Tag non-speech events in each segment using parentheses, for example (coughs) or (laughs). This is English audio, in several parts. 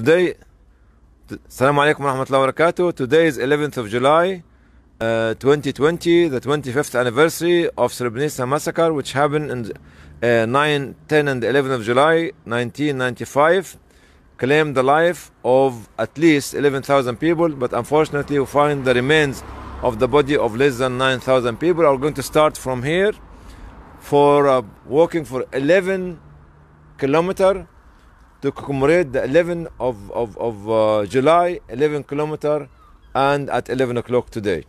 Today, Assalamu alaikum wa rahmatullahi barakatuh. Today is 11th of July, uh, 2020, the 25th anniversary of Srebrenica massacre, which happened in uh, 9, 10, and 11 of July 1995. Claimed the life of at least 11,000 people, but unfortunately, we find the remains of the body of less than 9,000 people. Are going to start from here for uh, walking for 11 kilometer to commemorate the 11 of, of, of uh, July 11 kilometer and at 11 o'clock today.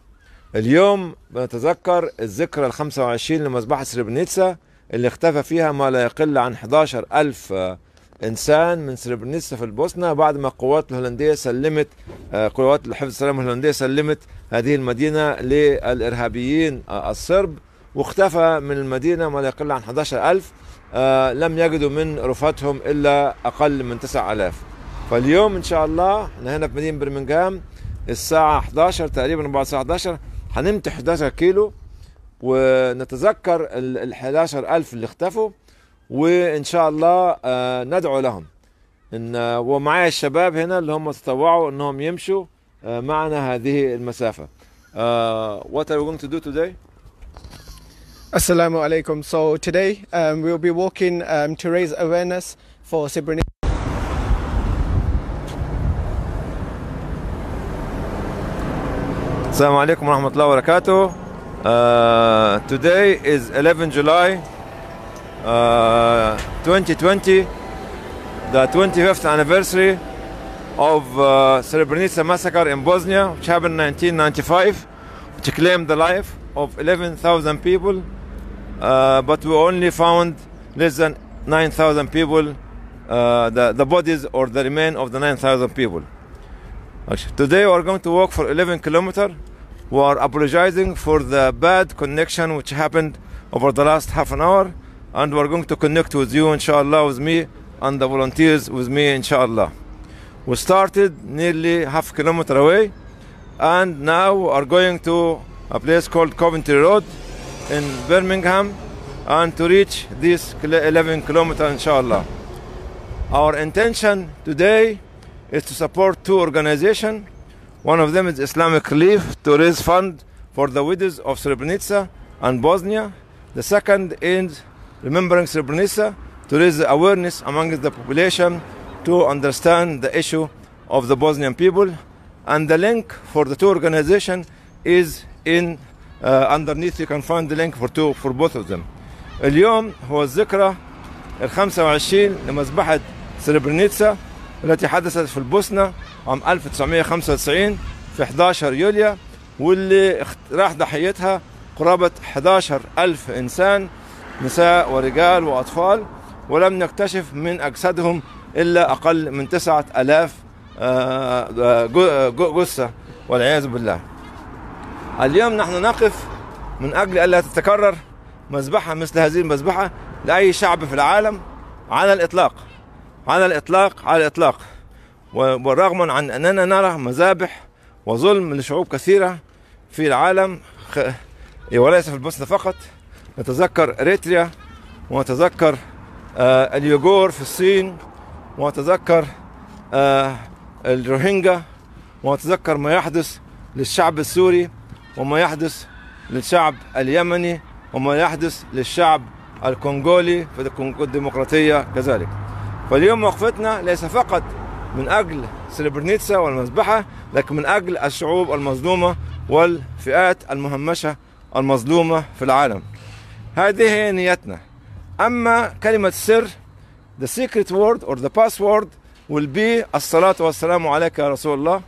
اليوم بنتذكر الذكرى ال 25 لمذبحة سربنيتسا اللي اختفى فيها ما لا يقل عن 11 ألف آه، إنسان من سربنيتسا في البوسنة بعد ما القوات الهولندية سلمت آه، قوات الحفظ السلام الهولندية سلمت هذه المدينة للإرهابيين آه، الصرب واختفى من المدينة ما لا يقل عن 11 ألف. لم يجدوا من رفاتهم إلا أقل من 9000 فاليوم إن شاء الله إحنا هنا في مدينة برمنجهام الساعة 11 تقريبا بعد الساعة 11 هنمتى 11 كيلو ونتذكر ال 11000 اللي اختفوا وإن شاء الله آه، ندعو لهم إن آه، ومعايا الشباب هنا اللي هم تطوعوا إنهم يمشوا آه، معنا هذه المسافة. Uh, what are we going to do today? Assalamu alaikum. So today um, we'll be walking um, to raise awareness for Srebrenica. Assalamu alaikum wa rahmatullahi wa barakatuh. Uh, today is 11 July uh, 2020, the 25th anniversary of uh, Srebrenica massacre in Bosnia, which happened in 1995, which claimed the life of 11,000 people, uh, but we only found less than 9,000 people, uh, the, the bodies or the remain of the 9,000 people. Actually, Today we are going to walk for 11 kilometers. We are apologizing for the bad connection which happened over the last half an hour, and we are going to connect with you, inshallah, with me and the volunteers with me, inshallah. We started nearly half a kilometer away, and now we are going to a place called Coventry Road in Birmingham, and to reach this 11 kilometer, inshallah. Our intention today is to support two organizations. One of them is Islamic Relief to raise fund for the widows of Srebrenica and Bosnia. The second is remembering Srebrenica to raise awareness among the population to understand the issue of the Bosnian people. And the link for the two organizations is in underneath. You can find the link for two for both of them. اليوم هو الذكرى ال 25 لمذبحة سربرنيتسا التي حدثت في البوسنة عام 1995 في 11 يوليو واللي راح ضحيتها قرابة 11 ألف إنسان نساء ورجال وأطفال ولم نكتشف من أجسادهم إلا أقل من 9000 آه، آه، جو- جثة والعياذ بالله اليوم نحن نقف من أجل ألا تتكرر مذبحة مثل هذه المذبحة لأي شعب في العالم على الإطلاق على الإطلاق على الإطلاق. ورغما عن أننا نرى مذابح وظلم لشعوب كثيرة في العالم خ- وليس في البوسنة فقط. نتذكر إريتريا ونتذكر آه، اليوغور في الصين ونتذكر آه، الروهينجا ونتذكر ما يحدث للشعب السوري. وما يحدث للشعب اليمني وما يحدث للشعب الكونغولي في الديمقراطية كذلك. فاليوم وقفتنا ليس فقط من أجل سربرنيتسا والمذبحة لكن من أجل الشعوب المظلومة والفئات المهمشة المظلومة في العالم. هذه هي نيتنا. أما كلمة السر the secret word or the password will be الصلاة والسلام عليك يا رسول الله.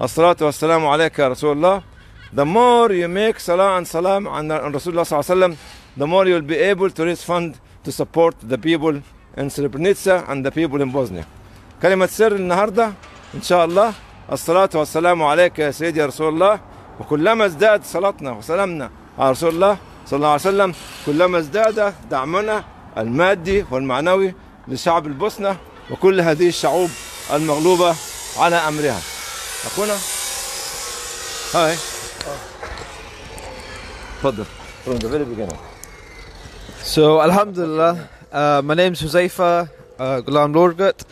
الصلاة والسلام عليك يا رسول الله. The more you make salah and salam on on Rasulullah وسلم the more you'll be able to raise fund to support the people in Srebrenica and the people in Bosnia. كلمة سر النهاردة إن شاء الله الصلاة والسلام عليك يا سيدي يا رسول الله. وكلما ازداد صلاتنا وسلامنا على رسول الله صلى الله عليه وسلم كلما ازداد دعمنا المادي والمعنوي لشعب البوسنة وكل هذه الشعوب المغلوبة على أمرها. أخونا؟ هاي. from the very beginning so alhamdulillah uh, my name is Huzaifa uh, Ghulam Lorgat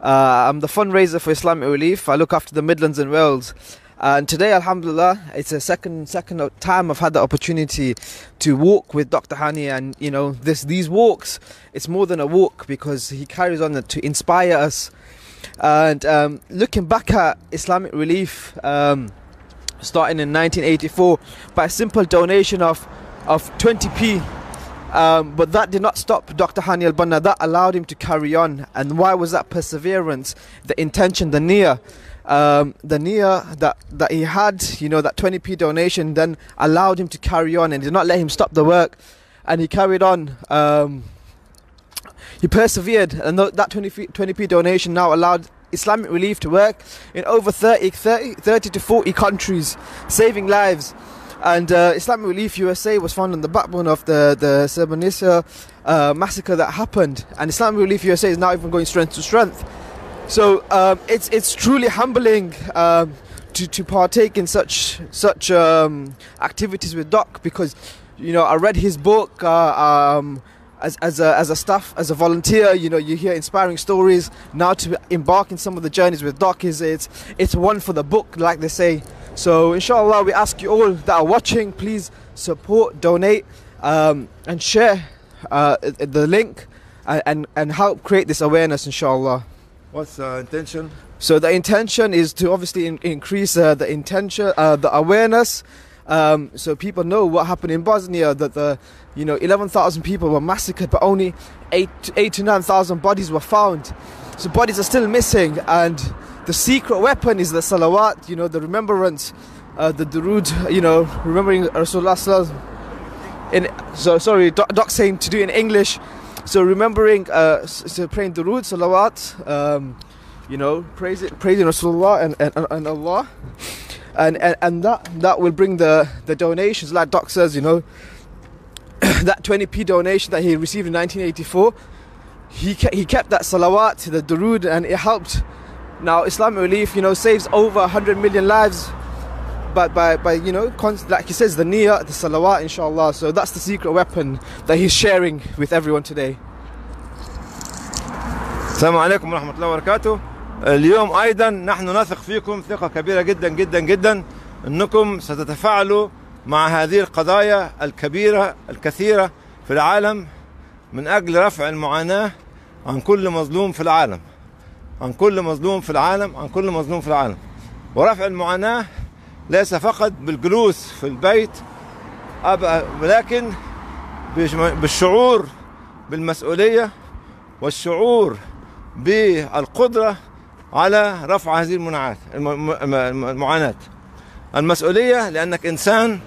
uh, I'm the fundraiser for Islamic Relief I look after the Midlands and Wales uh, and today, Alhamdulillah, it's a second second time I've had the opportunity to walk with Dr. Hany, and you know, this these walks, it's more than a walk because he carries on to inspire us. And um, looking back at Islamic Relief. Um, starting in 1984, by a simple donation of of 20p um, but that did not stop Dr. Hany El Banna. That allowed him to carry on. And why was that perseverance, the intention, the niyyah? Um, the niyyah that, that he had, you know, that 20p donation then allowed him to carry on and did not let him stop the work. And he carried on. Um, he persevered, and that 20, 20p donation now allowed Islamic Relief to work in over 30, 30, 30 to 40 countries, saving lives. And uh, Islamic Relief USA was found on the backbone of the, the Srebrenica uh, massacre that happened. And Islamic Relief USA is now even going strength to strength. So um, it's, it's truly humbling um, to, to partake in such, such um, activities with Doc because, you know, I read his book. Uh, um, as, as, a, as a staff, as a volunteer, you know, you hear inspiring stories. Now to embark in some of the journeys with Doc is it's it's one for the book, like they say. So, inshallah, we ask you all that are watching, please support, donate, um, and share uh, the link and, and help create this awareness, inshallah. What's the intention? So, the intention is to obviously in- increase uh, the intention, uh, the awareness. Um, so people know what happened in Bosnia that the you know 11,000 people were massacred but only 8 8 to 9,000 bodies were found so bodies are still missing and the secret weapon is the salawat, you know, the remembrance, uh, the durood, you know, remembering Rasulullah. In so sorry, doc, doc, saying to do in English. So remembering, uh, so praying durood, salawat, um, you know, praise it, praising Rasulullah and, and, and Allah, and, and, and that, that will bring the, the donations. Like Doc says, you know, (coughs) that 20p donation that he received in 1984, he, ke- he kept that salawat, the durood, and it helped. Now, Islamic Relief, you know, saves over 100 million lives but by, by you know, like he says, the niyah, the salawat, inshallah. So that's the secret weapon that he's sharing with everyone today. Assalamu alaikum wa rahmatullahi wa barakatuh. اليوم أيضا نحن نثق فيكم ثقة كبيرة جدا جدا جدا أنكم ستتفاعلوا مع هذه القضايا الكبيرة الكثيرة في العالم من أجل رفع المعاناة عن كل مظلوم في العالم. عن كل مظلوم في العالم عن كل مظلوم في العالم. ورفع المعاناة ليس فقط بالجلوس في البيت ولكن بالشعور بالمسؤولية والشعور بالقدرة على رفع هذه المناعات المعاناة. المسؤولية لأنك إنسان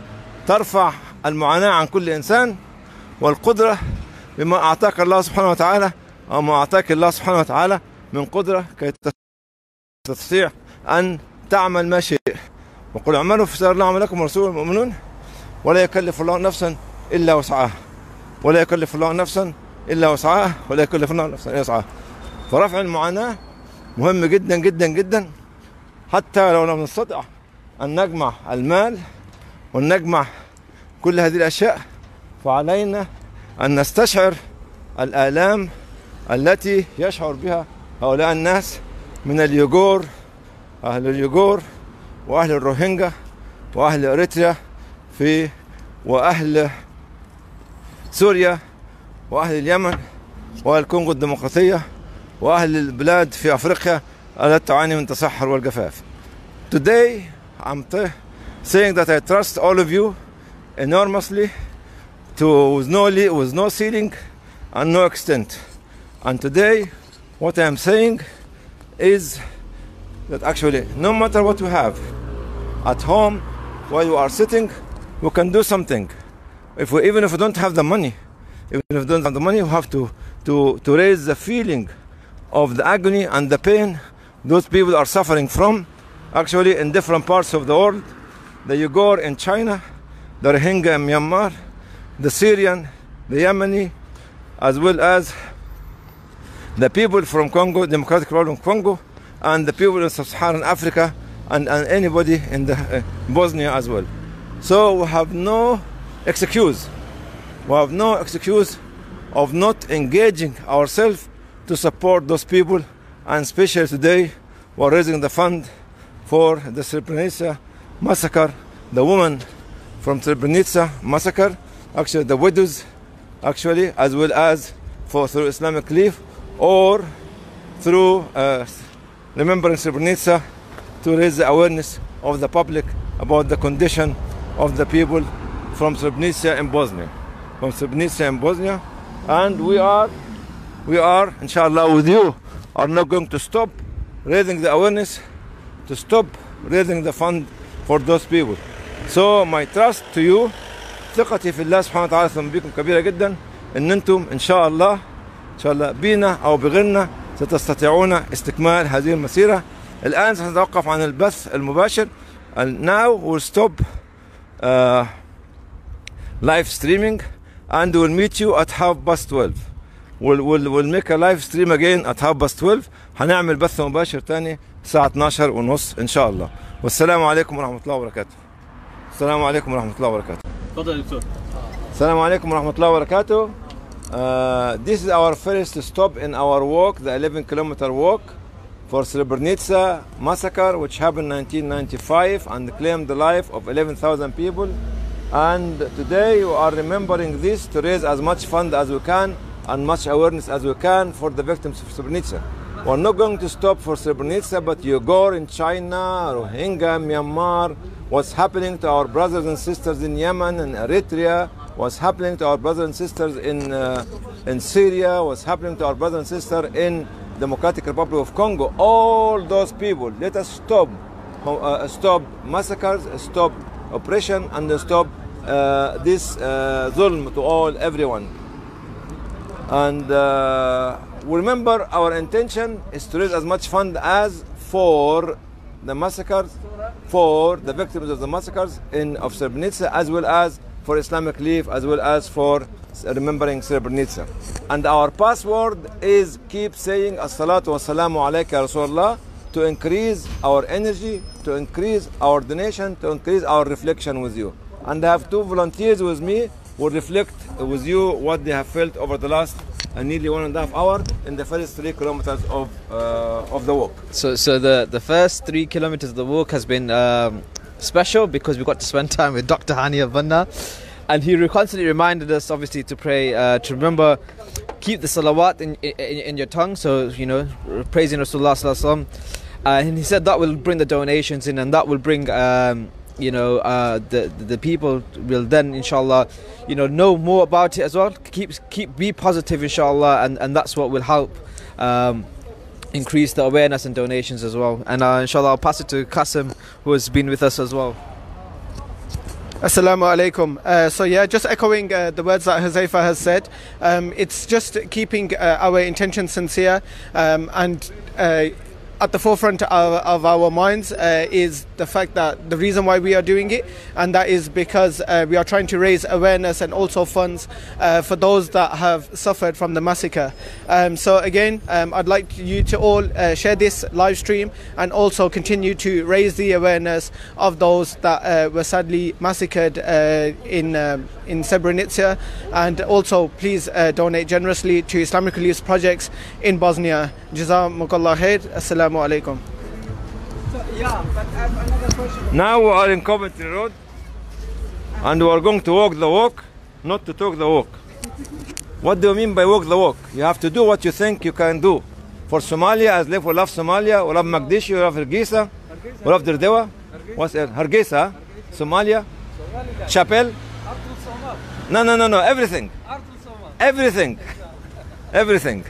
ترفع المعاناة عن كل إنسان والقدرة بما أعطاك الله سبحانه وتعالى أو ما أعطاك الله سبحانه وتعالى من قدرة كي تستطيع أن تعمل ما شئت. وقل اعملوا فسيرى الله عملكم ورسوله المؤمنون ولا يكلف الله نفسا إلا وسعها. ولا يكلف الله نفسا إلا وسعها ولا يكلف الله نفسا إلا وسعها. فرفع المعاناة مهم جدا جدا جدا. حتى لو لم نستطع أن نجمع المال ونجمع كل هذه الأشياء فعلينا أن نستشعر الآلام التي يشعر بها هؤلاء الناس من اليوغور أهل اليوغور وأهل الروهينجا وأهل إريتريا في وأهل سوريا وأهل اليمن وأهل الكونغو الديمقراطية. وأهل البلاد في أفريقيا التي تعاني من التصحر والجفاف. Today I'm saying that I trust all of you enormously to with no with no ceiling and no extent. And today what I am saying is that actually no matter what you have at home while you are sitting we can do something if we even if we don't have the money even if we don't have the money we have to to to raise the feeling of the agony and the pain those people are suffering from actually in different parts of the world the Uyghur in China the Rohingya in Myanmar the Syrian the Yemeni as well as the people from Congo, Democratic Republic of Congo, and the people in Sub-Saharan Africa, and, and anybody in the uh, Bosnia as well. So we have no excuse. We have no excuse of not engaging ourselves to support those people and especially today we're raising the fund for the Srebrenica massacre, the woman from Srebrenica massacre, actually the widows, actually, as well as for through Islamic Relief or through uh, remembering Srebrenica to raise the awareness of the public about the condition of the people from Srebrenica in Bosnia, from Srebrenica in Bosnia, and we are, we are, inshallah, with you, are not going to stop raising the awareness, to stop raising the fund for those people. So my trust to you ثقتي في الله سبحانه وتعالى ثم بكم كبيرة جدا ان أنتم ان شاء الله ان شاء الله بينا أو بغيرنا ستستطيعون استكمال هذه المسيرة الان سنتوقف عن البث المباشر and now we'll stop uh, live streaming and we'll meet you at half past 12 a live stream again at half past 12 هنعمل بث مباشر تاني الساعة 12 ونص إن شاء الله والسلام عليكم ورحمة الله وبركاته السلام عليكم ورحمة الله وبركاته تفضل يا دكتور السلام عليكم ورحمة الله وبركاته uh, This is our first stop in our walk the 11 kilometer walk for Srebrenica massacre which happened in 1995 and claimed the life of 11,000 people and today we are remembering this to raise as much fund as we can and much awareness as we can for the victims of Srebrenica. We're not going to stop for Srebrenica, but Uyghur in China, Rohingya, Myanmar, what's happening to our brothers and sisters in Yemen and Eritrea, what's happening to our brothers and sisters in, uh, in Syria, what's happening to our brothers and sisters in Democratic Republic of Congo. All those people, let us stop, uh, stop massacres, stop oppression, and stop uh, this uh, zulm to all, everyone. And uh, remember, our intention is to raise as much fund as for the massacres, for the victims of the massacres in of Srebrenica, as well as for Islamic Relief, as well as for remembering Srebrenica. And our password is keep saying As-salatu wa-salamu alayka Rasulullah to increase our energy, to increase our donation, to increase our reflection with you. And I have two volunteers with me will reflect with you what they have felt over the last uh, nearly one and a half hour in the first three kilometers of uh, of the walk. So, so the the first three kilometers of the walk has been um, special because we got to spend time with Dr. Hany El Banna, and he constantly reminded us, obviously, to pray, uh, to remember, keep the salawat in, in in your tongue. So you know, praising Rasulullah. Uh, and he said that will bring the donations in, and that will bring. Um, you know uh, the the people will then inshallah you know know more about it as well keep keep be positive inshallah and and that's what will help um, increase the awareness and donations as well and uh, inshallah I'll pass it to Qasim who has been with us as well Assalamu alaikum. Uh, so yeah, just echoing uh, the words that Huzaifa has said. Um, it's just keeping uh, our intention sincere um, and uh, at the forefront of, of our minds uh, is the fact that the reason why we are doing it, and that is because uh, we are trying to raise awareness and also funds uh, for those that have suffered from the massacre. Um, so again, um, I'd like you to all uh, share this live stream and also continue to raise the awareness of those that uh, were sadly massacred uh, in um, in Srebrenica, and also please donate generously to Islamic Relief projects in Bosnia. Jazakumullah khair. Assalamu alaikum. Now we are in Coventry Road, and we are going to walk the walk, not to talk the walk. What do you mean by walk the walk? You have to do what you think you can do. For Somalia, as live, we love Somalia, we love Mogadishu, we love Hargeisa, we love Dire Dawa. What's it? Hargeisa, Somalia, Chapel. No, no, no, no, everything. Everything. Everything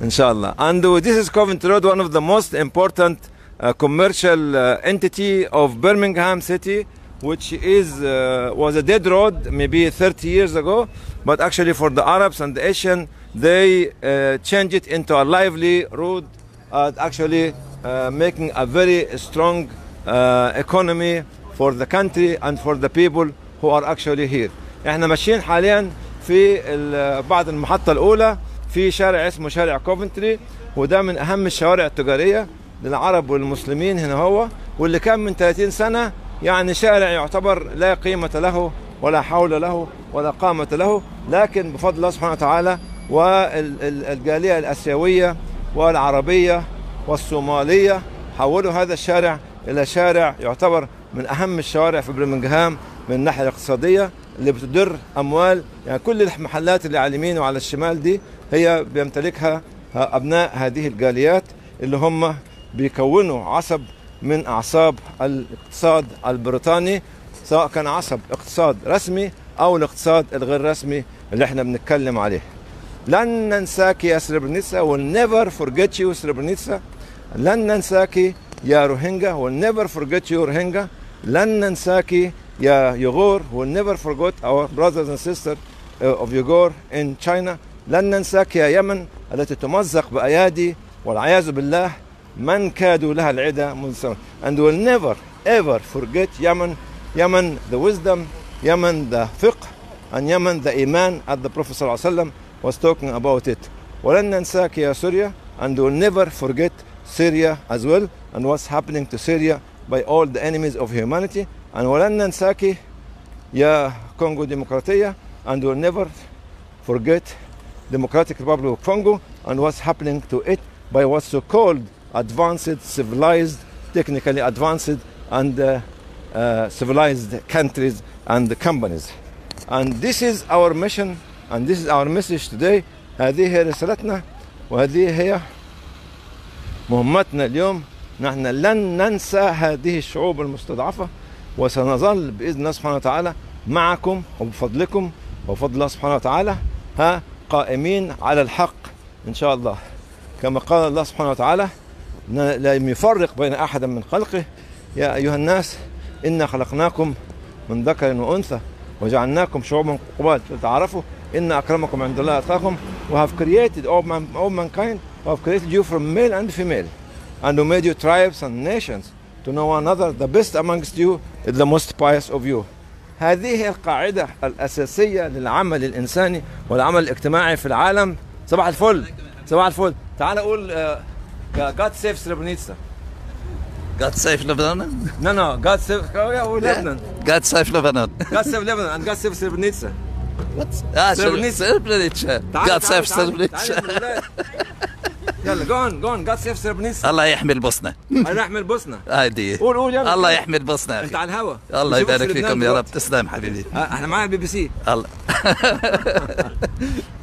Inshallah. And uh, this is Coventry Road, one of the most important uh, commercial uh, entity of Birmingham City, which is uh, was a dead road maybe 30 years ago, but actually for the Arabs and the Asian, they uh, changed it into a lively road, uh, actually uh, making a very strong uh, economy for the country and for the people who are actually here. احنا ماشيين حاليا في ال- بعد المحطة الأولى في شارع اسمه شارع كوفنتري وده من أهم الشوارع التجارية للعرب والمسلمين هنا هو واللي كان من 30 سنة يعني شارع يعتبر لا قيمة له ولا حول له ولا قامة له لكن بفضل الله سبحانه وتعالى والجالية الآسيوية والعربية والصومالية حولوا هذا الشارع إلى شارع يعتبر من أهم الشوارع في برمنغهام من الناحية الاقتصادية اللي بتدر أموال يعني كل المحلات اللي على اليمين وعلى الشمال دي هي بيمتلكها أبناء هذه الجاليات اللي هم بيكونوا عصب من أعصاب الاقتصاد البريطاني سواء كان عصب اقتصاد رسمي أو الاقتصاد الغير رسمي اللي إحنا بنتكلم عليه. لن ننساك يا سربرنيتسا will never forget you سربرنيتسا لن ننساك يا روهينجا will never forget you روهينجا. لن ننساك يا يغور will never forget our brothers and sisters uh, of Uyghur in China. لن ننساك يا يمن التي تمزق بأيادي والعياذ بالله من كادوا لها العدا منذ سنة and will never ever forget Yemen Yemen the wisdom Yemen the fiqh and Yemen the iman as the Prophet صلى الله عليه وسلم was talking about it ولن ننساك يا سوريا and will never forget Syria as well and what's happening to Syria by all the enemies of humanity and ولن ننساك يا كونغو ديمقراطية and will never forget Democratic Republic of Congo and what's happening to it by what's so called advanced, civilized, technically advanced and uh, uh, civilized countries and companies. And this is our mission and this is our message today. هذه هي رسالتنا وهذه هي مهمتنا اليوم نحن لن ننسى هذه الشعوب المستضعفة وسنظل بإذن الله سبحانه وتعالى معكم وبفضلكم وفضل الله سبحانه وتعالى ها قائمين على الحق إن شاء الله. كما قال الله سبحانه وتعالى لا يفرق بين أحد من خلقه. يا أيها الناس إنا خلقناكم من ذكر وأنثى وجعلناكم شعوبا قبال تعرفوا إن أكرمكم عند الله أتاكم. و have created all, all mankind. و have created you from male and female. And who made you tribes and nations to know one another the best amongst you is the most pious of you. هذه هي القاعدة الأساسية للعمل الإنساني والعمل الاجتماعي في العالم صباح الفل صباح الفل تعال قول uh, God save Srebrenica God save Lebanon. No, no, God save oh, yeah, oh, Lebanon. God save Lebanon. God save Lebanon and God save Srebrenica. What? Ah, Srebrenica. Srebrenica. God save Srebrenica. يلا جو اون جو اون God save Srebrenica. الله يحمي البوسنة. أنا أحمل بوسنا هادي. قول قول يلا. الله يحمي البوسنة أنت. على الهوا. الله يبارك فيكم يا رب. تسلم حبيبي. ها، إحنا معانا بي بي سي. الله. (laughs)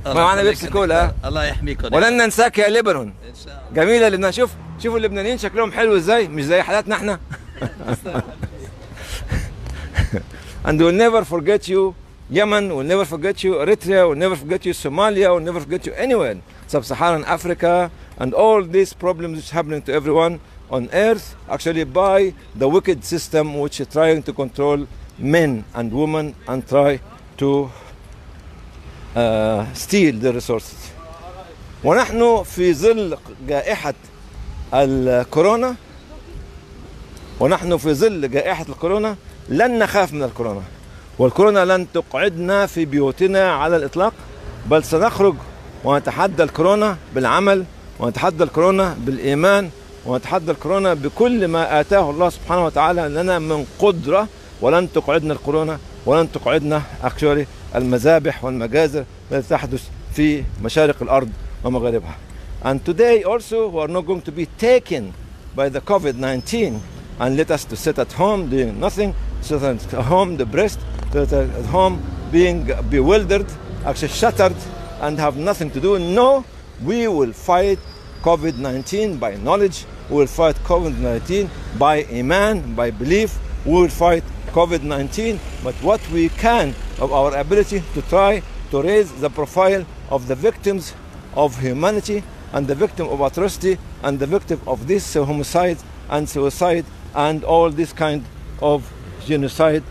الله معنا بيبسي كولا. الله يحميكم ولن ننساك يا لبنان ان شاء الله جميلة لبنان. شوف شوفوا اللبنانيين شكلهم حلو إزاي مش زي حالاتنا إحنا. (laughs) And we'll never forget you. Yemen will never forget you. Eritrea will never forget you. Somalia will never forget you. Anywhere. sub-Saharan Africa. And all these problems which happening to everyone on earth actually by the wicked system which is trying to control men and women and try to uh, steal the resources ونحن في ظل جائحة الكورونا ونحن في ظل جائحة الكورونا لن نخاف من الكورونا والكورونا لن تقعدنا في بيوتنا على الإطلاق بل سنخرج ونتحدى الكورونا بالعمل ونتحدى الكورونا بالإيمان ونتحدى الكورونا بكل ما آتاه الله سبحانه وتعالى لنا من قدرة ولن تقعدنا الكورونا ولن تقعدنا actually المذابح والمجازر التي تحدث في مشارق الأرض ومغاربها. And today also we are not going to be taken by the COVID-19 and let us to sit at home doing nothing, sit at home depressed, sit at home being bewildered, actually shattered and have nothing to do. No, we will fight COVID-19 by knowledge. We will fight COVID-19 by iman, by belief. We will fight COVID-19, but what we can of our ability to try to raise the profile of the victims of humanity and the victim of atrocity and the victim of this homicide and suicide and all this kind of genocide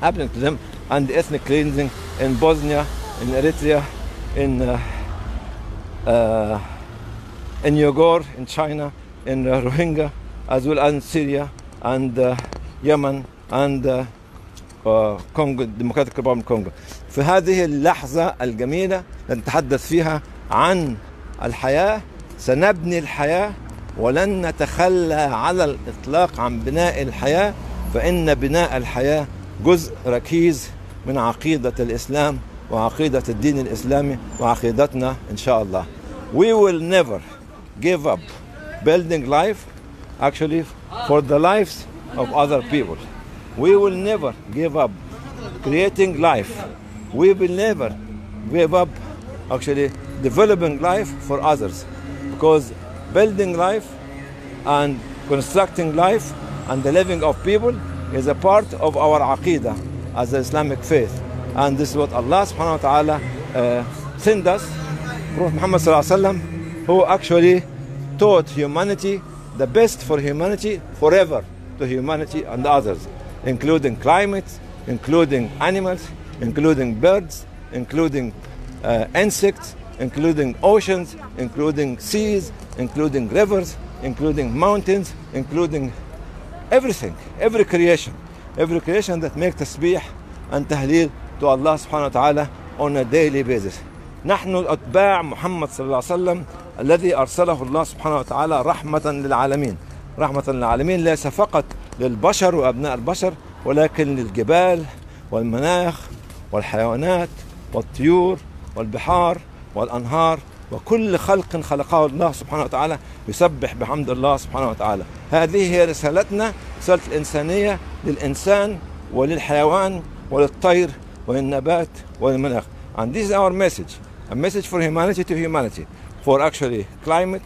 happening to them and the ethnic cleansing in Bosnia, in Eritrea, in uh, uh, in Uyghur, in China, in uh, Rohingya, as well as in Syria and uh, Yemen and كونغو ديمقراطيك ريبابليك كونغو في هذه اللحظة الجميلة نتحدث فيها عن الحياة. سنبني الحياة ولن نتخلى على الإطلاق عن بناء الحياة فإن بناء الحياة جزء ركيز من عقيدة الإسلام وعقيدة الدين الإسلامي وعقيدتنا إن شاء الله We will never give up building life actually for the lives of other people. We will never give up creating life. We will never give up actually developing life for others because building life and constructing life and the living of people is a part of our aqidah as the Islamic faith. And this is what Allah subhanahu wa ta'ala uh, sent us, Prophet Muhammad sallallahu wasallam, who actually taught humanity the best for humanity forever to humanity and others, including climate, including animals, including birds, including uh, insects, including oceans, including seas, including rivers, including mountains, including everything, every creation, every creation that makes tasbih and tahleel to Allah subhanahu wa ta'ala on a daily basis. نحن أتباع محمد صلى الله عليه وسلم الذي أرسله الله سبحانه وتعالى رحمة للعالمين رحمة للعالمين ليس فقط للبشر وأبناء البشر ولكن للجبال والمناخ والحيوانات والطيور والبحار والأنهار وكل خلق خلقه الله سبحانه وتعالى يسبح بحمد الله سبحانه وتعالى هذه هي رسالتنا رسالة الإنسانية للإنسان وللحيوان وللطير وللنبات وللمناخ and this is our message a message for humanity to humanity for actually climate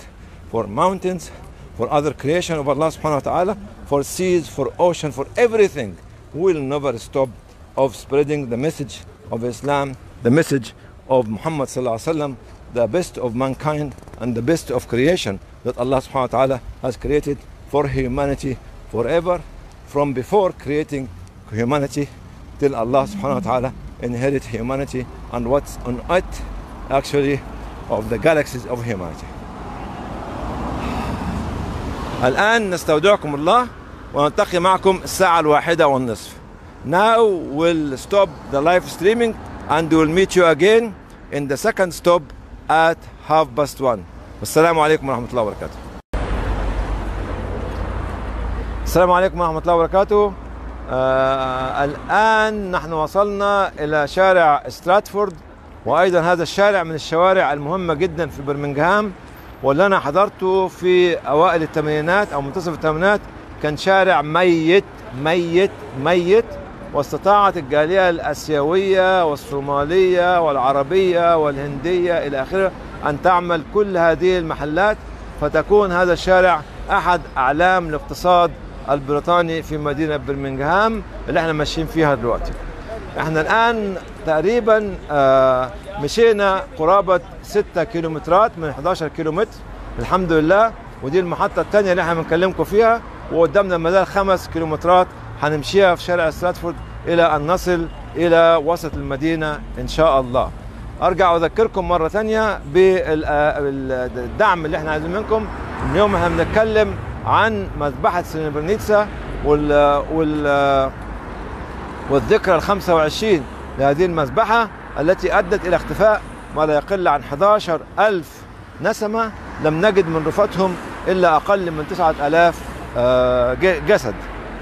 for mountains for other creation of Allah subhanahu wa ta'ala for seas for ocean for everything we will never stop of spreading the message of Islam the message of Muhammad sallallahu alaihi wasallam the best of mankind and the best of creation that Allah subhanahu wa ta'ala has created for humanity forever from before creating humanity till Allah subhanahu wa ta'ala inherit humanity and what's on it actually of the galaxies of humanity الآن نستودعكم الله ونلتقي معكم الساعة الواحدة والنصف Now we'll stop the live streaming and we'll meet you again in the second stop at half past one. والسلام عليكم ورحمة الله وبركاته. السلام عليكم ورحمة الله وبركاته. آه الآن نحن وصلنا إلى شارع ستراتفورد وأيضا هذا الشارع من الشوارع المهمة جدا في برمنغهام. واللي أنا حضرته في أوائل الثمانينات أو منتصف الثمانينات كان شارع ميت ميت ميت واستطاعت الجالية الأسيوية والصومالية والعربية والهندية إلى آخره أن تعمل كل هذه المحلات فتكون هذا الشارع أحد أعلام الاقتصاد البريطاني في مدينة برمنغهام اللي إحنا ماشيين فيها دلوقتي. إحنا الآن تقريبا آه مشينا قرابة 6 كيلومترات من 11 كيلومتر. الحمد لله. ودي المحطة الثانية اللي إحنا بنكلمكم فيها. وقدامنا مازال خمس كيلومترات. هنمشيها في شارع ستراتفورد إلى أن نصل إلى وسط المدينة إن شاء الله. أرجع أذكركم مرة ثانية بالدعم اللي إحنا عايزين منكم. اليوم إحنا بنتكلم عن مذبحة سريبرنيتسا وال وال والذكرى ال 25 لهذه المذبحة التي أدت إلى اختفاء ما لا يقل عن 11 ألف نسمة لم نجد من رفاتهم إلا أقل من 9000 جسد.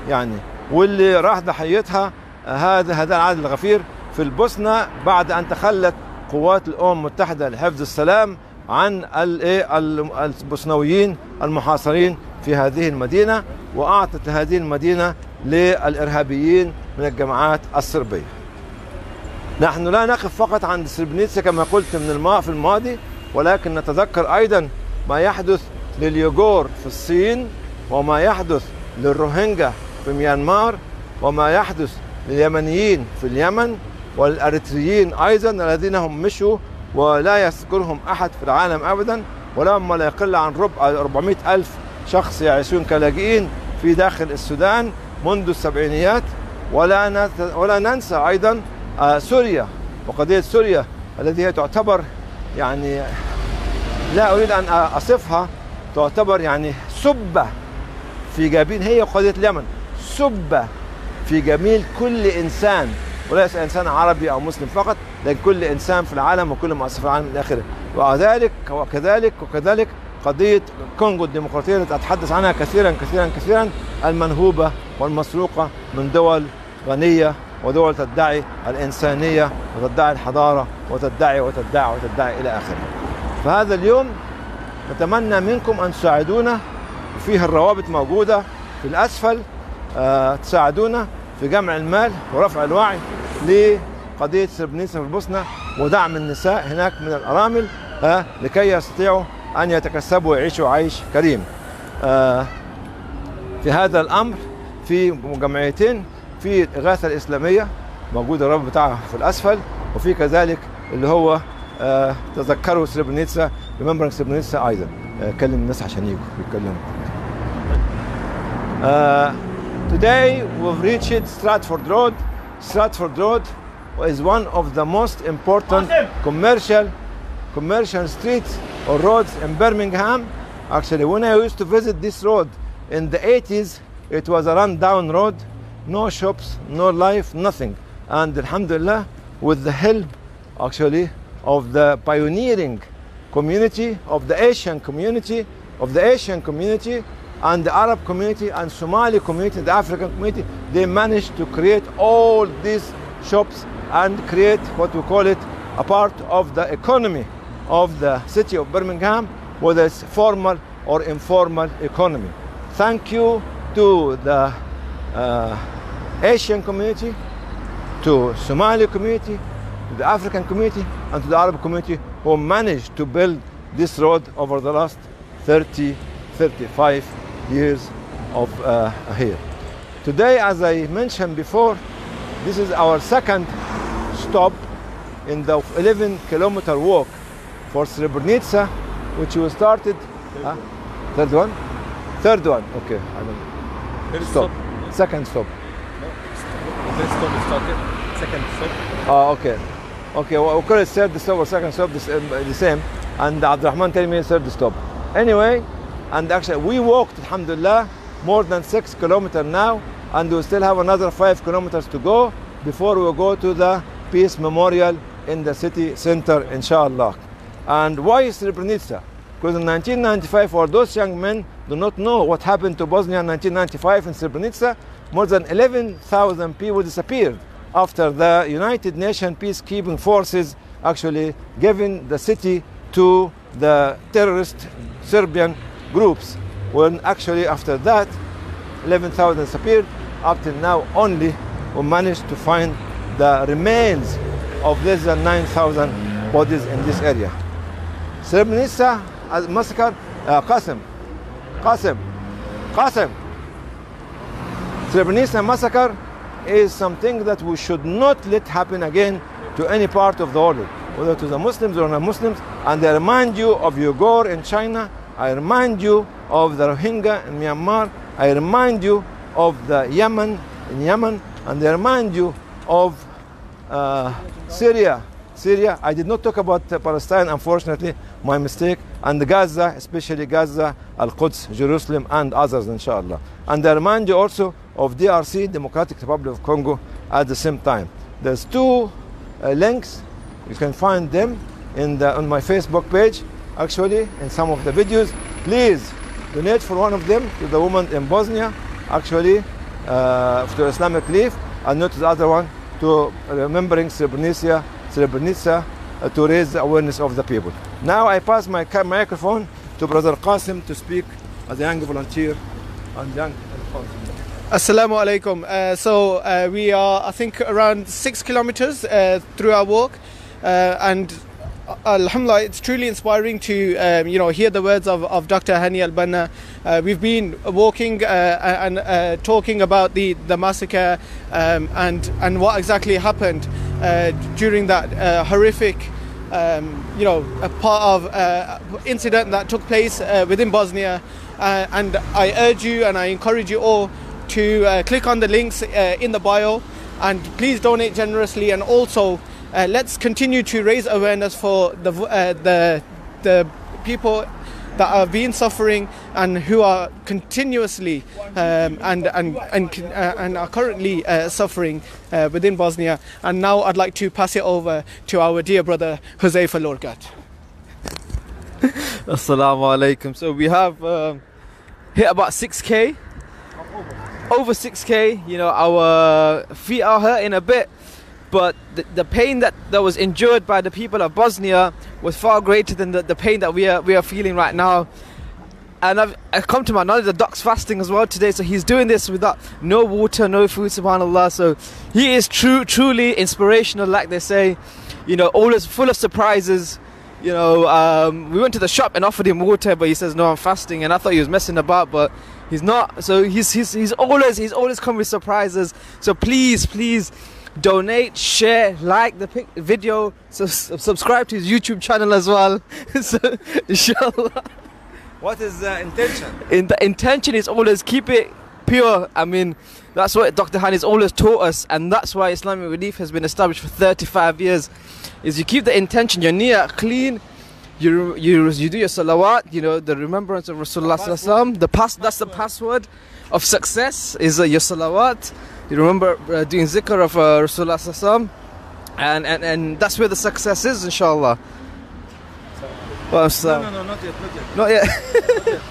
يعني واللي راح ضحيتها هذا هذا العدد الغفير في البوسنة بعد أن تخلت قوات الأمم المتحدة لحفظ السلام عن البوسنويين المحاصرين في هذه المدينة وأعطت هذه المدينة للإرهابيين من الجماعات الصربية. نحن لا نقف فقط عند سربنيتسا كما قلت من الماء في الماضي ولكن نتذكر أيضا ما يحدث لليوغور في الصين وما يحدث للروهينجا في ميانمار وما يحدث لليمنيين في اليمن والأريتريين أيضا الذين هم مشوا ولا يذكرهم أحد في العالم أبدا ولهم ما لا يقل عن ربع 400 ألف شخص يعيشون كلاجئين في داخل السودان منذ السبعينيات. ولا ولا ننسى أيضا سوريا وقضية سوريا التي هي تعتبر يعني لا أريد أن أصفها تعتبر يعني سبة في جبين هي قضية اليمن. سبة في جميل كل إنسان وليس إنسان عربي أو مسلم فقط لكن كل إنسان في العالم وكل مؤسسة في العالم إلى آخره وذلك وكذلك وكذلك قضية كونغو الديمقراطية التي أتحدث عنها كثيرا كثيرا كثيرا المنهوبة والمسروقة من دول غنية ودول تدعي الإنسانية وتدعي الحضارة وتدعي وتدعي وتدعي إلى آخره. فهذا اليوم نتمنى منكم أن تساعدونا. وفيه الروابط موجودة في الأسفل. آه، تساعدونا في جمع المال ورفع الوعي لقضية سربنيسا في البوسنه ودعم النساء هناك من الأرامل. آه، لكي يستطيعوا أن يتكسبوا ويعيشوا عيش كريم. آه، في هذا الأمر في جمعيتين في الاغاثه الإسلامية موجود الرابط بتاعها في الأسفل وفي كذلك اللي هو آه، تذكروا سربنيتسا ريمبرنج سربنيتسا أيضا آه، كلم الناس عشان يجوا يتكلموا Uh, today we've reached Stratford Road. Stratford Road is one of the most important commercial commercial streets or roads in Birmingham. Actually, when I used to visit this road in the 80s, it was a run-down road, no shops, no life, nothing. And Alhamdulillah, with the help actually of the pioneering community, of the Asian community, of the Asian community, and the Arab community and Somali community, the African community, they managed to create all these shops and create what we call it a part of the economy of the city of Birmingham, whether it's formal or informal economy. Thank you to the uh, Asian community, to Somali community, to the African community, and to the Arab community who managed to build this road over the last 30, 35 years of uh, here. Today, as I mentioned before, this is our second stop in the 11 kilometer walk for Srebrenica, which we started. Huh? Third one? Third one, okay. I don't stop. Second stop. First stop started. Second stop. Oh, okay. Okay, well, we call it third stop or second stop, the same. Um, the same. And Abdurrahman tell me third stop. Anyway, and actually we walked, alhamdulillah, more than six kilometers now, and we still have another five kilometers to go before we go to the Peace Memorial in the city center, inshallah. And why is Srebrenica? Because in 1995, for those young men do not know what happened to Bosnia in 1995 in Srebrenica, more than 11,000 people disappeared after the United Nations peacekeeping forces actually giving the city to the terrorist Serbian groups. When actually after that, 11,000 disappeared. Up till now, only we managed to find the remains of less than 9,000 bodies in this area. Srebrenica massacre, uh, Qasim, Qasim, Qasim. Srebrenica massacre is something that we should not let happen again to any part of the world, whether to the Muslims or non-Muslims. And I remind you of Uyghur in China. I remind you of the Rohingya in Myanmar. I remind you of the Yemen in Yemen, and I remind you of uh, Syria. Syria. I did not talk about uh, Palestine, unfortunately, my mistake. And Gaza, especially Gaza, Al Quds, Jerusalem, and others, inshallah. And I remind you also of DRC, Democratic Republic of Congo, at the same time. There's two uh, links. You can find them in the, on my Facebook page, actually, in some of the videos. Please donate for one of them to the woman in Bosnia, actually, uh, to Islamic Relief, and not to the other one to remembering Srebrenica, Srebrenica uh, to raise the awareness of the people. Now I pass my microphone to Brother Qasim to speak as a young volunteer and young Assalamu alaikum. Uh, so uh, we are, I think, around six kilometers uh, through our walk, uh, and uh, Alhamdulillah, it's truly inspiring to um, you know hear the words of, of Dr. Hany El Banna. Uh, we've been walking and talking about the the massacre um, and and what exactly happened during that horrific. Um, you know, a part of uh, incident that took place uh, within Bosnia, uh, and I urge you and I encourage you all to click on the links in the bio. And please donate generously. And also let's continue to raise awareness for the the the people that are being suffering and who are continuously um, and and and, uh, and are currently uh, suffering uh, within Bosnia and now I'd like to pass it over to our dear brother Huzaifa Lorgat. (laughs) Assalamu alaikum. So we have um, hit about 6k. Over 6k. You know, our feet are hurting a bit. But the, the pain that, that was endured by the people of Bosnia was far greater than the, the pain that we are we are feeling right now. And I've, I've come to my knowledge that Doc's fasting as well today, so he's doing this without no water, no food, subhanAllah. So he is true, truly inspirational, like they say. You know, always full of surprises. You know, um, we went to the shop and offered him water, but he says no, I'm fasting, and I thought he was messing about, but he's not. So he's he's, he's always he's always come with surprises. So please, please donate, share, like the pic- video, so subscribe to his YouTube channel as well. (laughs) so inshallah. What is the intention? in the intention is always keep it pure. I mean, that's what Dr. Han has always taught us, and that's why Islamic Relief has been established for 35 years. Is you keep the intention, your niyyah clean. You, you, you do your salawat, you know, the remembrance of Rasulullah Sallallahu The pass, that's the password of success is uh, your salawat. You remember uh, doing zikr of uh, Rasulullah Sallallahu and, and and that's where the success is, inshallah. Well, so, No, no, no, not yet, not yet. not yet.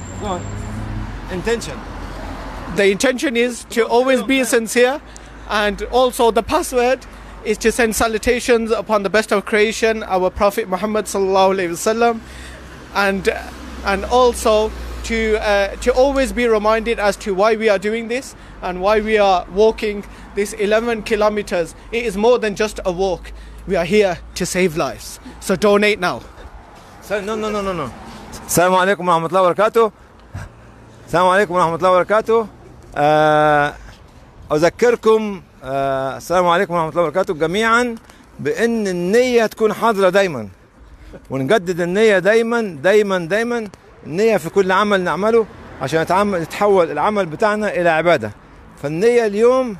(laughs) Go on. Intention. The intention is to always be sincere, and also the password is to send salutations upon the best of creation, our Prophet Muhammad sallallahu alaihi wasallam, and and also to uh, to always be reminded as to why we are doing this and why we are walking this 11 kilometers. It is more than just a walk. We are here to save lives. So donate now. So, no, no, no, no, no. السلام عليكم ورحمة الله وبركاته. السلام عليكم ورحمة الله وبركاته. آه، أذكركم آه، السلام عليكم ورحمة الله وبركاته جميعا بأن النية تكون حاضرة دايما ونجدد النية دايما دايما دايما النية في كل عمل نعمله عشان يتحول العمل بتاعنا إلى عبادة. فالنية اليوم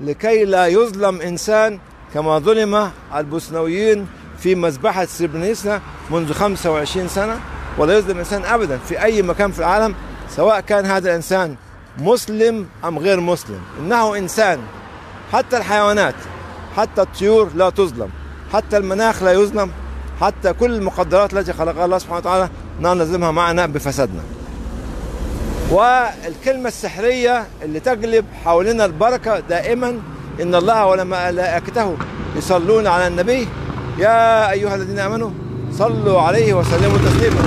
لكي لا يظلم إنسان كما ظلم البوسنويين في مذبحة سربنيسا منذ 25 سنة ولا يظلم إنسان أبدا في أي مكان في العالم سواء كان هذا الإنسان مسلم أم غير مسلم. إنه إنسان. حتى الحيوانات حتى الطيور لا تظلم. حتى المناخ لا يظلم. حتى كل المقدرات التي خلقها الله سبحانه وتعالى لا نظلمها معنا بفسادنا. والكلمة السحرية اللي تجلب حولنا البركة دائما إن الله وملائكته يصلون على النبي. يا أيها الذين آمنوا صلوا عليه وسلموا تسليما.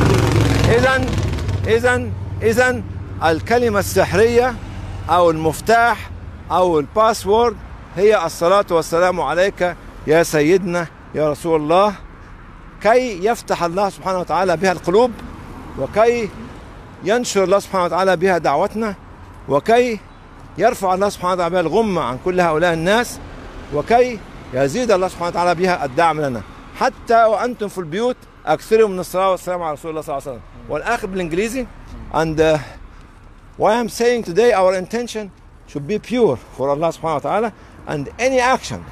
إذا إذا إذا الكلمة السحرية أو المفتاح أو الباسورد هي الصلاة والسلام عليك يا سيدنا يا رسول الله. كي يفتح الله سبحانه وتعالى بها القلوب وكي ينشر الله سبحانه وتعالى بها دعوتنا وكي يرفع الله سبحانه وتعالى بها الغمة عن كل هؤلاء الناس وكي يزيد الله سبحانه وتعالى بها الدعم لنا. حتى وأنتم في البيوت أكثروا من الصلاة والسلام على رسول الله صلى الله عليه وسلم. والآخر بالإنجليزي. And uh, why I'm saying today our intention should be pure for Allah subhanahu wa ta'ala and any action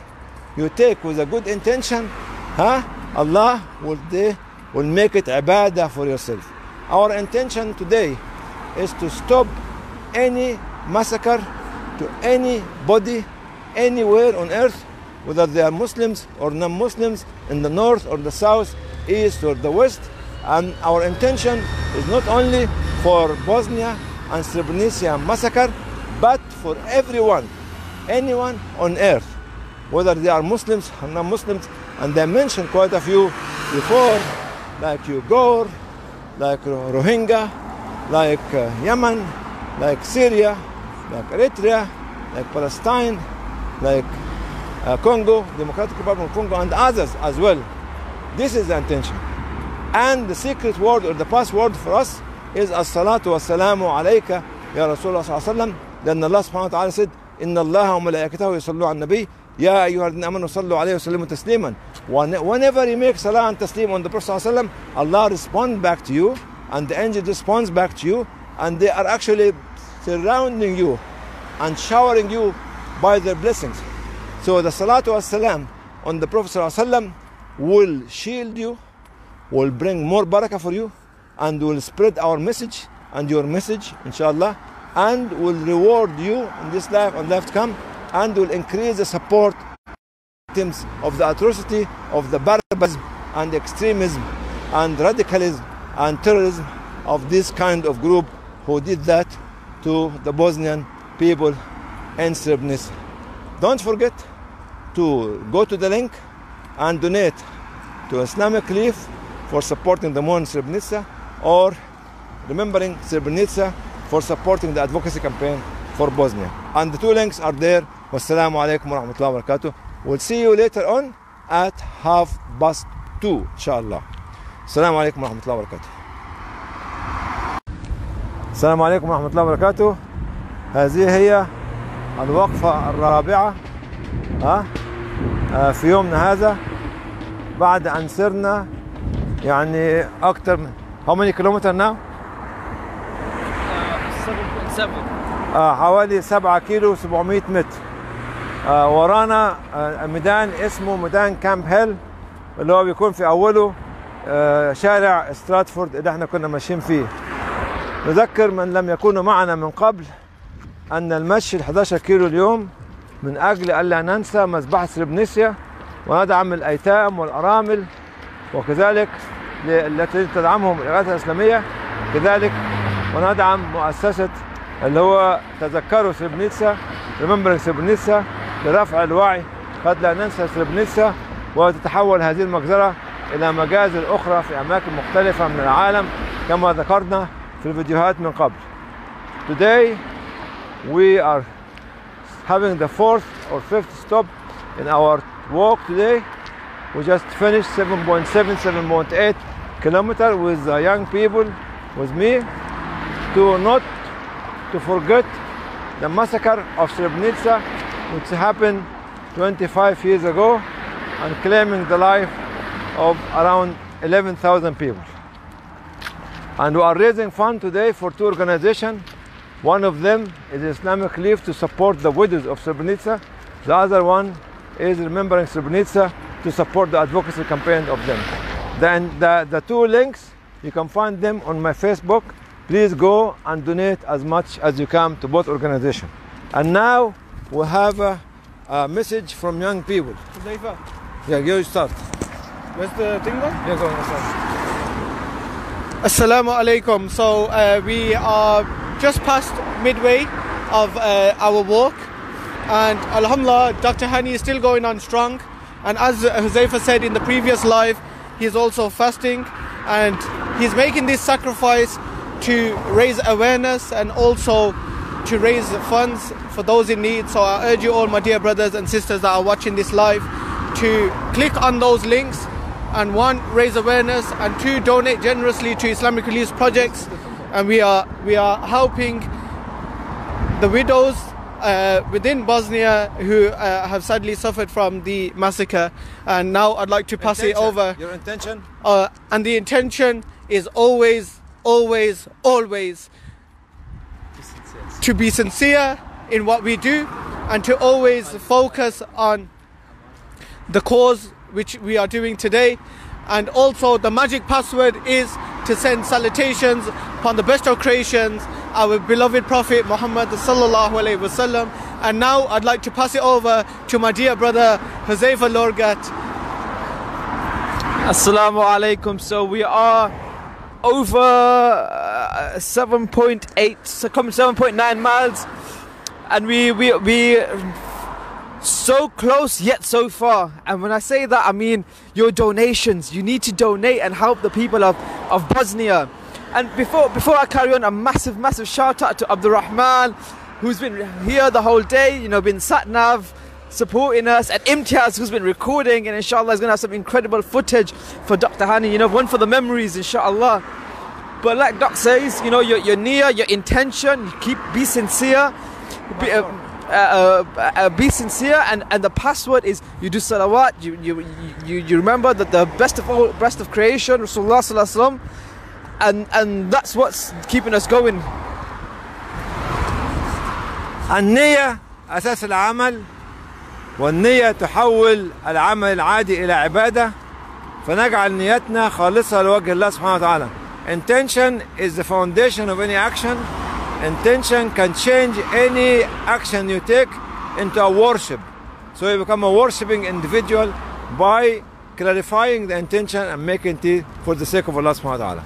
you take with a good intention huh, Allah will, de, will make it ibadah for yourself. Our intention today is to stop any massacre to anybody anywhere on earth whether they are Muslims or non-Muslims in the north or the south east or the west. And our intention is not only for Bosnia and Srebrenica massacre but for everyone anyone on earth whether they are Muslims or non-Muslims and I mentioned quite a few before like Uyghur like Rohingya like uh, Yemen like Syria like Eritrea like Palestine like uh, Congo Democratic Republic of Congo and others as well this is the intention and the secret word or the password for us is as-salatu was-salamu alayka ya Rasulullah sallallahu alaihi wasallam لأن الله سبحانه وتعالى said إن الله وملائكته يصلون على النبي يا أيها الذين آمنوا صلوا عليه وسلموا تسليما When- Whenever you make salah and taslim on the Prophet ﷺ, Allah responds back to you and the angel responds back to you and they are actually surrounding you and showering you by their blessings. So the salatu salam on the Prophet ﷺ will shield you, will bring more barakah for you, and will spread our message and your message, inshallah, and will reward you in this life and life to come, and will increase the support victims of the atrocity of the barbarism and extremism and radicalism and terrorism of this kind of group who did that to the Bosnian people in Srebrenica. Don't forget to go to the link and donate to Islamic Relief for supporting the Mon Srebrenica or remembering Srebrenica for supporting the advocacy campaign for Bosnia. And the two links are there. Wassalamu alaikum wa rahmatullahi wa barakatuh. We'll see you later on at half past two, inshallah. Assalamu alaikum wa rahmatullahi wa barakatuh. السلام عليكم ورحمة الله وبركاته هذه هي الوقفة الرابعة ها آه، في يومنا هذا بعد أن سرنا يعني أكثر من how many kilometer now؟ 7.7 آه حوالي 7 كيلو 700 متر آه ورانا آه ميدان اسمه ميدان كامب هيل اللي هو بيكون في أوله آه شارع ستراتفورد اللي إحنا كنا ماشيين فيه. نذكر من لم يكونوا معنا من قبل أن المشي ال 11 كيلو اليوم من أجل ألا ننسى مذبحة سربنيسيا وندعم الأيتام والأرامل وكذلك التي تدعمهم الاغاثه الإسلامية. كذلك وندعم مؤسسة اللي هو تذكروا سربنيتسا ريمبرنج سربنيتسا لرفع الوعي قد لا ننسى سربنيتسا وتتحول هذه المجزرة إلى مجازر أخرى في أماكن مختلفة من العالم كما ذكرنا في الفيديوهات من قبل. Today we are having the fourth or fifth stop in our walk today. We just finished 7.7, 7.8 kilometer with the young people, with me, to not to forget the massacre of Srebrenica, which happened 25 years ago, and claiming the life of around 11,000 people. And we are raising funds today for two organizations. One of them is Islamic Relief to support the widows of Srebrenica. The other one is Remembering Srebrenica to support the advocacy campaign of them. Then the, the two links, you can find them on my Facebook. Please go and donate as much as you can to both organizations. And now we have a, a message from young people. Yeah, you start. where's the thing gone? Yeah, go on, start. Assalamu alaikum. So uh, we are just past midway of uh, our walk, and Alhamdulillah, Dr. Hany is still going on strong. And as Huzaifa said in the previous live, he's also fasting, and he's making this sacrifice to raise awareness and also to raise funds for those in need. So I urge you all, my dear brothers and sisters that are watching this live, to click on those links and one raise awareness and two donate generously to Islamic Relief projects and we are we are helping the widows uh, within Bosnia who uh, have sadly suffered from the massacre and now I'd like to pass it over Your intention? uh, and the intention is always always always to be sincere in what we do and to always focus on the cause which we are doing today. And also the magic password is to send salutations upon the best of creations our beloved prophet muhammad and now i'd like to pass it over to my dear brother Huzaifa Lorgat. Assalamu alaikum. So we are over uh, 7.8, so coming 7.9 miles, and we we we so close yet so far. And when I say that, I mean your donations. You need to donate and help the people of of Bosnia. And before before I carry on, a massive massive shout out to Abdurrahman, who's been here the whole day. You know, been sat nav supporting us. at Imtiaz, who's been recording, and inshallah, is going to have some incredible footage for Dr. Hany, you know, one for the memories, inshallah. But like Doc says, you know, your, your niyyah your intention, keep be sincere. Be, uh, uh, uh, uh, be sincere, and, and the password is you do salawat. You you, you, you remember that the best of all, best of creation, Rasulullah sallallahu and and that's what's keeping us going. النية أساس العمل والنية تحول العمل العادي إلى عبادة فنجعل نيتنا خالصة لوجه الله سبحانه وتعالى Intention is the foundation of any action Intention can change any action you take into a worship So you become a worshipping individual by clarifying the intention and making it for the sake of Allah سبحانه وتعالى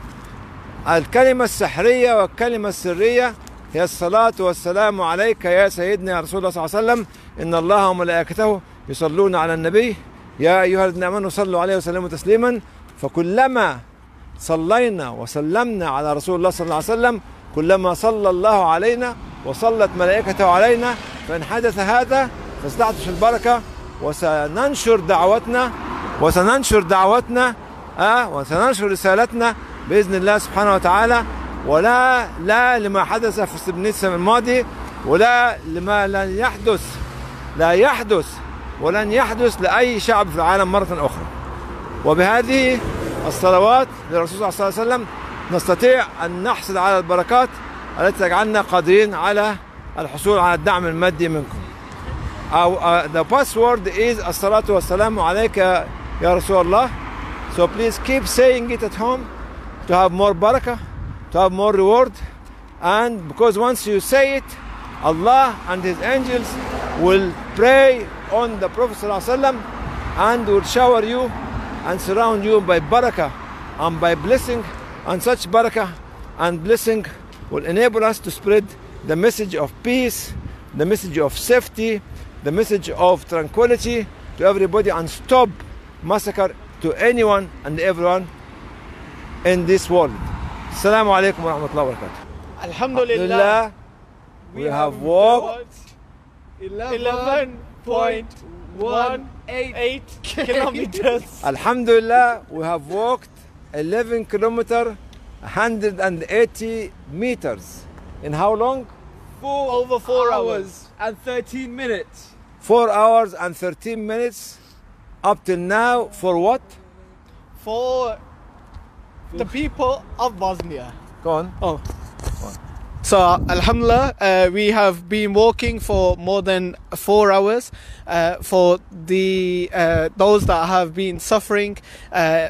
الكلمة السحرية والكلمة السرية هي الصلاة والسلام عليك يا سيدنا يا رسول الله صلى الله عليه وسلم. إن الله وملائكته يصلون على النبي. يا أيها الذين آمنوا صلوا عليه وسلموا تسليما. فكلما صلينا وسلمنا على رسول الله صلى الله عليه وسلم كلما صلى الله علينا وصلت ملائكته علينا فإن حدث هذا فاستعطش البركة وسننشر دعوتنا وسننشر دعوتنا آه وسننشر رسالتنا بإذن الله سبحانه وتعالى. ولا لا لما حدث في سبنيتسا الماضي ولا لما لن يحدث لا يحدث ولن يحدث لأي شعب في العالم مرة أخرى. وبهذه الصلوات للرسول صلى الله عليه وسلم نستطيع أن نحصل على البركات التي تجعلنا قادرين على الحصول على الدعم المادي منكم. أو uh, the password is الصلاة والسلام عليك يا رسول الله. So please keep saying it at home to have more barakah. To have more reward. And because once you say it Allah and his angels will pray on the Prophet ﷺ and will shower you and surround you by barakah and by blessing. And such barakah and blessing will enable us to spread the message of peace the message of safety the message of tranquility to everybody and stop massacre to anyone and everyone in this world Assalamu alaikum wa rahmatullahi wa barakatuh Alhamdulillah. we have walked 11.18 kilometers. (laughs) Alhamdulillah, we have walked 11 kilometer, 180 meters. In how long? Four, over four hours. and 13 minutes. 4 hours and 13 minutes. Up till now, for what? For the people of Bosnia. Go on. Oh. So, Alhamdulillah, uh, we have been walking for more than four hours uh, for the uh, those that have been suffering. Uh,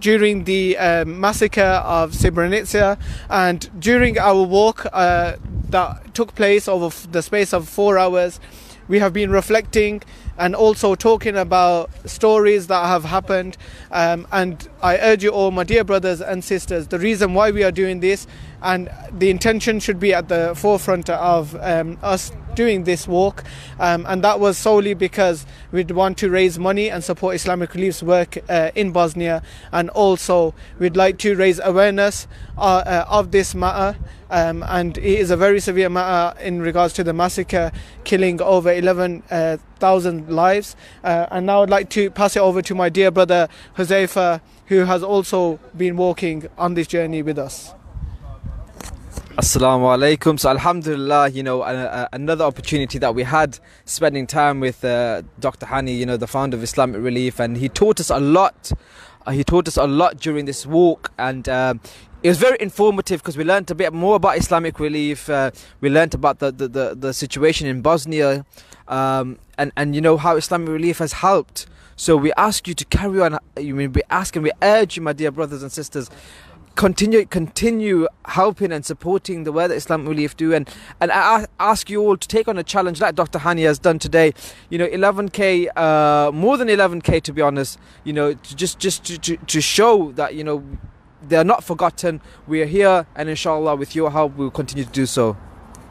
during the uh, massacre of Srebrenica, and during our walk uh, that took place over the space of four hours, we have been reflecting and also talking about stories that have happened. Um, and I urge you all, my dear brothers and sisters, the reason why we are doing this and the intention should be at the forefront of um, us doing this walk. Um, and that was solely because we'd want to raise money and support Islamic Relief's work uh, in Bosnia. And also, we'd like to raise awareness uh, uh, of this matter. Um, and it is a very severe matter in regards to the massacre, killing over 11,000 lives. Uh, and now I'd like to pass it over to my dear brother Huzaifa, who has also been walking on this journey with us. Assalamu alaikum. So, Alhamdulillah, you know, uh, another opportunity that we had spending time with uh, Dr. Hany, you know, the founder of Islamic Relief, and he taught us a lot. Uh, he taught us a lot during this walk, and um, it was very informative because we learned a bit more about Islamic Relief. Uh, we learned about the, the, the, the situation in Bosnia, um, and, and, you know, how Islamic Relief has helped. So, we ask you to carry on. You mean we ask and we urge you, my dear brothers and sisters, continue continue helping and supporting the work that Islam Relief do and and I ask you all to take on a challenge like Dr. Hany has done today you know 11k uh, more than 11k to be honest you know to just just to, to, to show that you know they are not forgotten we are here and inshallah with your help we'll continue to do so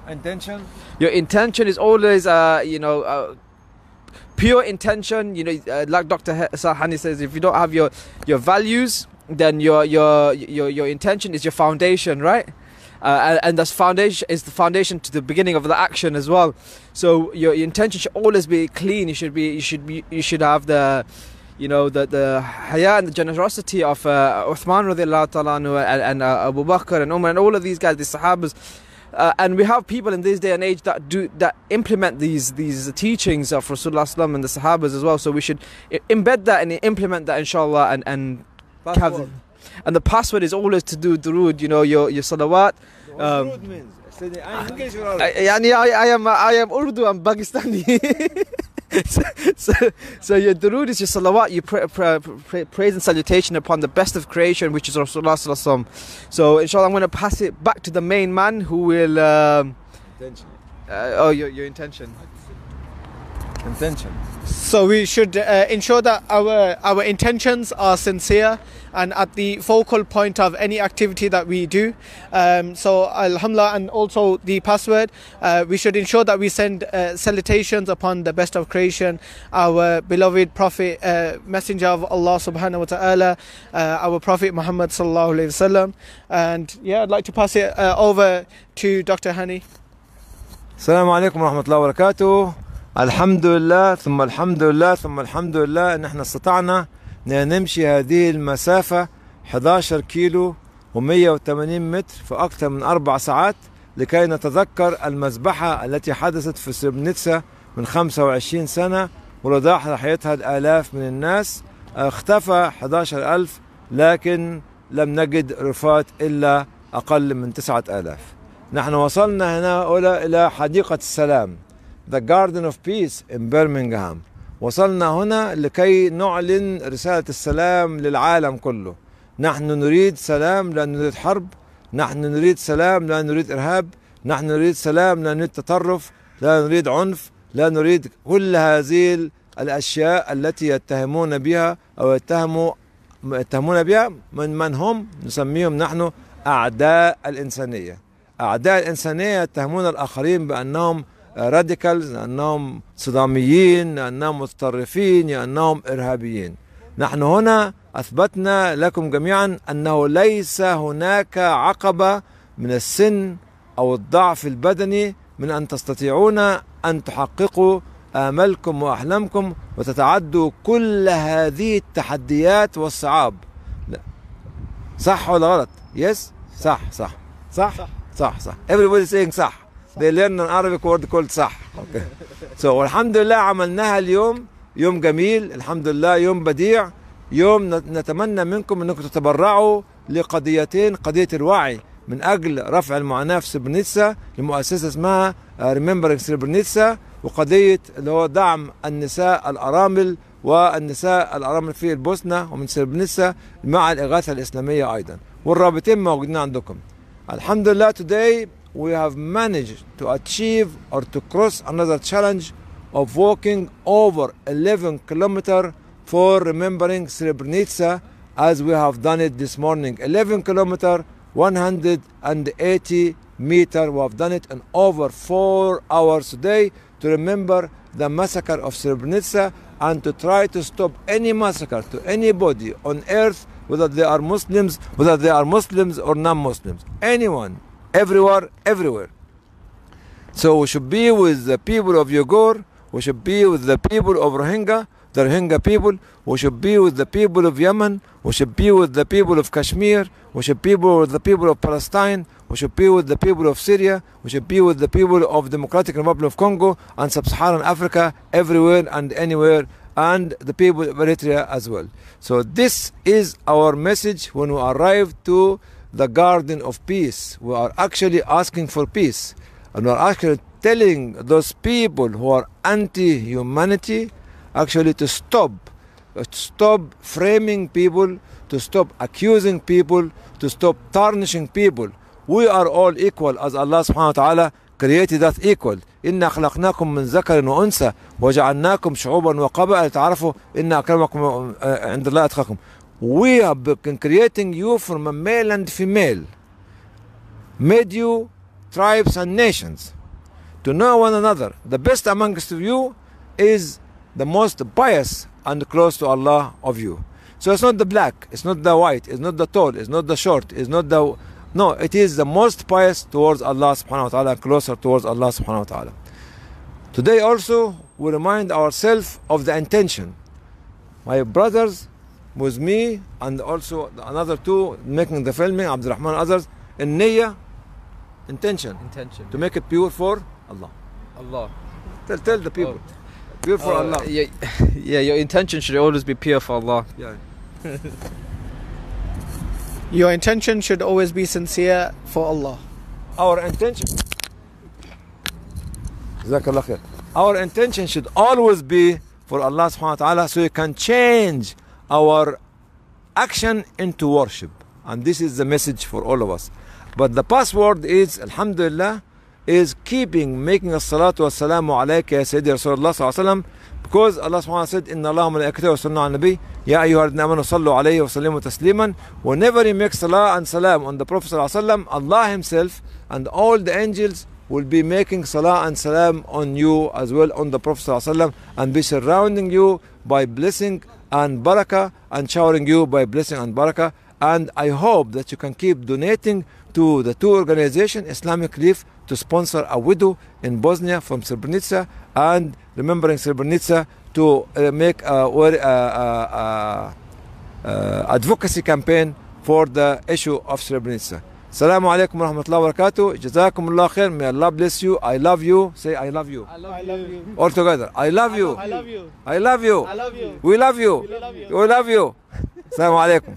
Intention? your intention is always uh, you know uh, pure intention you know uh, like Dr. He- Hany says if you don't have your your values then your your your your intention is your foundation, right? Uh, and, this foundation is the foundation to the beginning of the action as well. So your, intention should always be clean. You should be you should be you should have the you know the the haya and the generosity of uh, Uthman radiallahu ta'ala and, and uh, Abu Bakr and Umar and all of these guys, the Sahabas. Uh, and we have people in this day and age that do that implement these these teachings of Rasulullah and the Sahabas as well. So we should embed that and implement that, inshallah, and and Password. And the password is always to do durood, you know, your, your salawat. Um, means? I, I, I, am, I am Urdu, I'm Pakistani. (laughs) so, so, so your durood is your salawat, your pra- pra- pra- praise and salutation upon the best of creation, which is Rasulullah. So, inshallah, I'm going to pass it back to the main man who will. Um, intention. Uh, oh, your, your intention intentions. So we should uh, ensure that our our intentions are sincere and at the focal point of any activity that we do. Um, so alhamdulillah, and also the password, uh, we should ensure that we send uh, salutations upon the best of creation, our beloved Prophet, uh, Messenger of Allah subhanahu wa taala, uh, our Prophet Muhammad sallallahu alaihi wasallam. And yeah, I'd like to pass it uh, over to Dr. Hany. Assalamu alaikum wa rahmatullahi wa barakatuh. الحمد لله ثم الحمد لله ثم الحمد لله إن إحنا استطعنا نمشي هذه المسافة 11 كيلو و180 متر في أكثر من أربع ساعات لكي نتذكر المذبحة التي حدثت في سربنيتسا من 25 سنة وراح ضحيتها الآلاف من الناس. اختفى 11 ألف لكن لم نجد رفات إلا أقل من 9000 نحن وصلنا هنا إلى حديقة السلام. The Garden of Peace in Birmingham. وصلنا هنا لكي نعلن رسالة السلام للعالم كله. نحن نريد سلام لا نريد حرب. نحن نريد سلام لا نريد إرهاب. نحن نريد سلام لا نريد تطرف. لا نريد عنف. لا نريد كل هذه الأشياء التي يتهمون بها أو يتهموا يتهمون بها من من هم؟ نسميهم نحن أعداء الإنسانية. أعداء الإنسانية يتهمون الآخرين بأنهم راديكالز أنهم صداميين أنهم متطرفين أنهم إرهابيين. نحن هنا أثبتنا لكم جميعا أنه ليس هناك عقبة من السن أو الضعف البدني من أن تستطيعون أن تحققوا آمالكم وأحلامكم وتتعدوا كل هذه التحديات والصعاب. لا. صح ولا غلط؟ يس صح صح. صح؟ صح. صح, صح. everybody saying صح. They learn an Arabic word called صح. okay. so والحمد لله عملناها اليوم يوم جميل الحمد لله يوم بديع يوم نتمنى منكم إنكم تتبرعوا لقضيتين قضية الوعي من أجل رفع المعاناة في سربنيتسا لمؤسسة اسمها ريمبرنج سربنيتسا وقضية اللي هو دعم النساء الأرامل والنساء الأرامل في البوسنة ومن سربنيتسا مع الإغاثة الإسلامية أيضا. والرابطين موجودين عندكم. الحمد لله today we have managed to achieve or to cross another challenge of walking over 11 kilometer for remembering Srebrenica as we have done it this morning. 11 kilometer 180 meter. We have done it in over four hours today to remember the massacre of Srebrenica and to try to stop any massacre to anybody on earth whether they are Muslims whether they are Muslims or non-Muslims. Anyone everywhere everywhere so we should be with the people of Uyghur we should be with the people of Rohingya the Rohingya people, we should be with the people of Yemen, we should be with the people of Kashmir, we should be with the people of Palestine, we should be with the people of Syria, we should be with the people of Democratic Republic of Congo and Sub-Saharan Africa, everywhere and anywhere, and the people of Eritrea as well. So this is our message when we arrive to the Garden of Peace. We are actually asking for peace, and we are actually telling those people who are anti-humanity actually to stop to stop framing people to stop accusing people to stop tarnishing people we are all equal as Allah subhanahu wa ta'ala created us equal إنا خلقناكم من ذكر وأنثى وجعلناكم شعوبا وقبائل تعرفوا إن أكرمكم عند الله أتقاكم we are creating you from a male and female made you tribes and nations to know one another the best amongst you is the most pious and close to Allah of you. So it's not the black, it's not the white, it's not the tall, it's not the short, it's not the no, it is the most pious towards Allah subhanahu wa ta'ala and closer towards Allah subhanahu wa ta'ala. Today also we remind ourselves of the intention. My brothers with me and also another two making the filming, Abdurrahman and others, in niyyah, intention, Intention. to make it pure for Allah. Allah. Tell, tell the people. Oh. Pure for Oh, Allah. Yeah, (laughs) yeah, your intention should always be pure for Allah. Yeah. (laughs) Your intention should always be sincere for Allah. our intention Jazakallah our intention should always be for Allah subhanahu wa ta'ala so you can change our action into worship. And this is the message for all of us. But the password is alhamdulillah is keeping making a salatu wa salamu alayka Sayyidi Rasulullah sallallahu because Allah subhanahu wa ta'ala said inna Allah wa malaikatahu yusalluna ala nabi. Ya ayyuha alladhina amanu sallu alayhi wa sallimu tasliman. Whenever you make salah and salam on the Prophet sallallahu Allah himself and all the angels will be making salah and salam on you as well on the Prophet sallallahu and be surrounding you by blessing and barakah and showering you by blessing and barakah and I hope that you can keep donating to the two organizations, Islamic Relief to sponsor a widow in Bosnia from Srebrenica and remembering Srebrenica to uh, make a, advocacy campaign for the issue of Srebrenica. Alaikum wa rahmatullahi wa barakatuh. Jazakum Allah khair. May Allah bless you. I love you. Say I love you. I love you. All together. I love you. I love you. I love you. I love you. We love you. We love you. We love you. Assalamu alaikum.